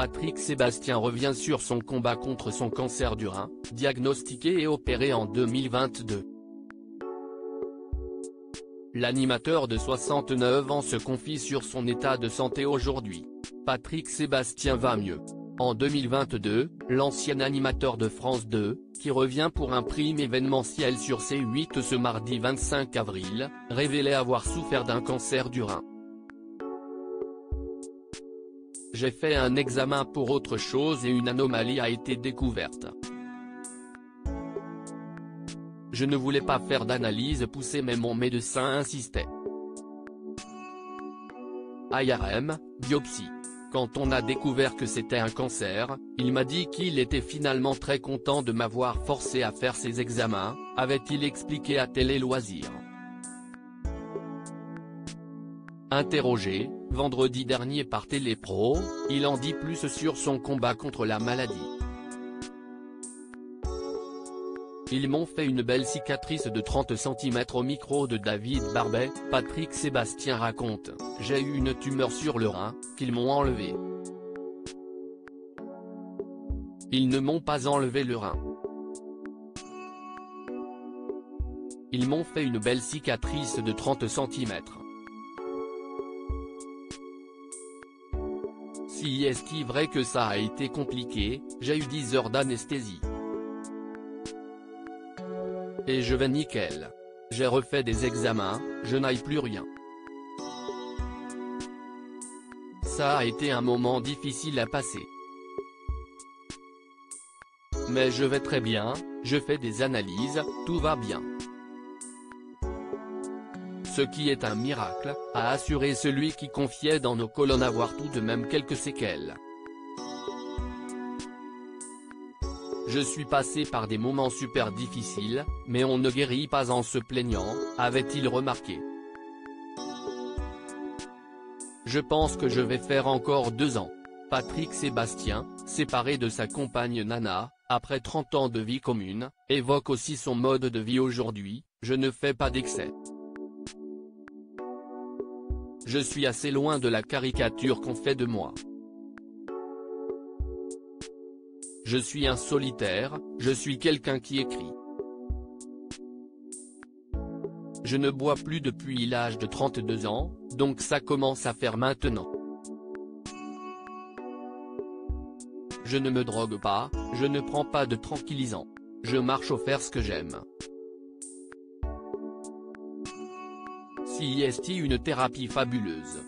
Patrick Sébastien revient sur son combat contre son cancer du rein, diagnostiqué et opéré en 2022. L'animateur de 69 ans se confie sur son état de santé aujourd'hui. Patrick Sébastien va mieux. En 2022, l'ancien animateur de France 2, qui revient pour un prime événementiel sur C8 ce mardi 25 avril, révélait avoir souffert d'un cancer du rein. J'ai fait un examen pour autre chose et une anomalie a été découverte. Je ne voulais pas faire d'analyse poussée mais mon médecin insistait. IRM, biopsie. Quand on a découvert que c'était un cancer, il m'a dit qu'il était finalement très content de m'avoir forcé à faire ces examens, avait-il expliqué à Télé Loisirs. Interrogé, vendredi dernier par Télépro, il en dit plus sur son combat contre la maladie. Ils m'ont fait une belle cicatrice de 30 cm au micro de David Barbet, Patrick Sébastien raconte, j'ai eu une tumeur sur le rein, qu'ils m'ont enlevé. Ils ne m'ont pas enlevé le rein. Ils m'ont fait une belle cicatrice de 30 cm. Si est-ce vrai que ça a été compliqué, j'ai eu 10 heures d'anesthésie. Et je vais nickel. J'ai refait des examens, je n'aille plus rien. Ça a été un moment difficile à passer. Mais je vais très bien, je fais des analyses, tout va bien. Ce qui est un miracle, a assuré celui qui confiait dans nos colonnes avoir tout de même quelques séquelles. Je suis passé par des moments super difficiles, mais on ne guérit pas en se plaignant, avait-il remarqué. Je pense que je vais faire encore deux ans. Patrick Sébastien, séparé de sa compagne Nana, après 30 ans de vie commune, évoque aussi son mode de vie aujourd'hui, je ne fais pas d'excès. Je suis assez loin de la caricature qu'on fait de moi. Je suis un solitaire, je suis quelqu'un qui écrit. Je ne bois plus depuis l'âge de 32 ans, donc ça commence à faire maintenant. Je ne me drogue pas, je ne prends pas de tranquillisant. Je marche au faire ce que j'aime. Si est une thérapie fabuleuse.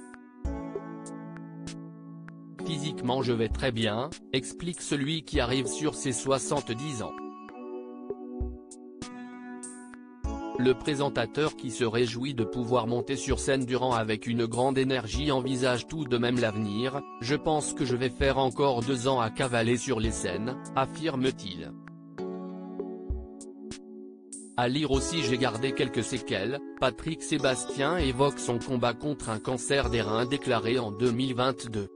Physiquement je vais très bien, explique celui qui arrive sur ses 70 ans. Le présentateur qui se réjouit de pouvoir monter sur scène durant avec une grande énergie envisage tout de même l'avenir, je pense que je vais faire encore deux ans à cavaler sur les scènes, affirme-t-il. À lire aussi j'ai gardé quelques séquelles, Patrick Sébastien évoque son combat contre un cancer des reins déclaré en 2022.